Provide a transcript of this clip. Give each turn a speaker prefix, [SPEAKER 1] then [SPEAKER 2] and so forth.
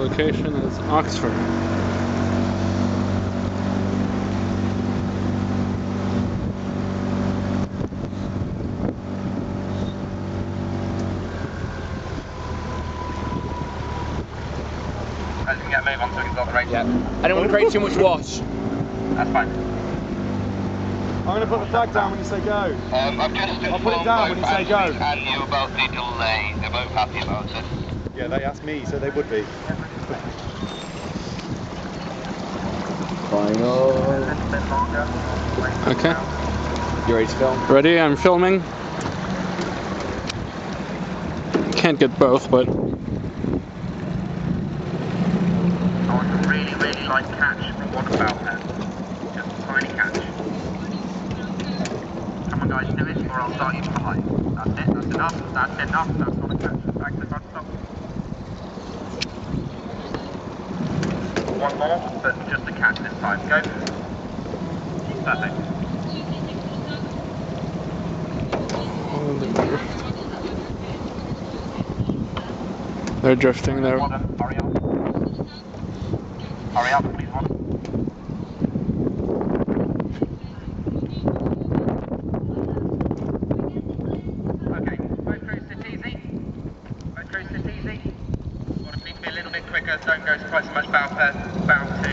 [SPEAKER 1] location is Oxford.
[SPEAKER 2] As we get move on so we can go on the radio.
[SPEAKER 3] I don't want to create too much wash.
[SPEAKER 2] That's fine.
[SPEAKER 4] I'm going to put the flag down when you say go.
[SPEAKER 2] Um, I've just
[SPEAKER 4] I'll put it down when you say go.
[SPEAKER 2] And you about the delay. They're both happy about it.
[SPEAKER 4] Yeah, they asked me, so they would be.
[SPEAKER 3] Final.
[SPEAKER 1] Okay.
[SPEAKER 3] You ready to film?
[SPEAKER 1] Ready? I'm filming. Can't get both, but
[SPEAKER 2] I want a really, really light catch from one about that. Just a tiny catch. Come on guys, do it or I'll start you from behind. That's it, that's enough, that's enough, that's not a catch. Back to the One more, but just a catch this time. Go. Perfect.
[SPEAKER 1] they're drifting there.
[SPEAKER 2] Hurry up. Hurry up, please. Okay, boat crew sit easy. Boat crew sit easy. Be a little bit quicker, don't go quite so much bow, per, bow to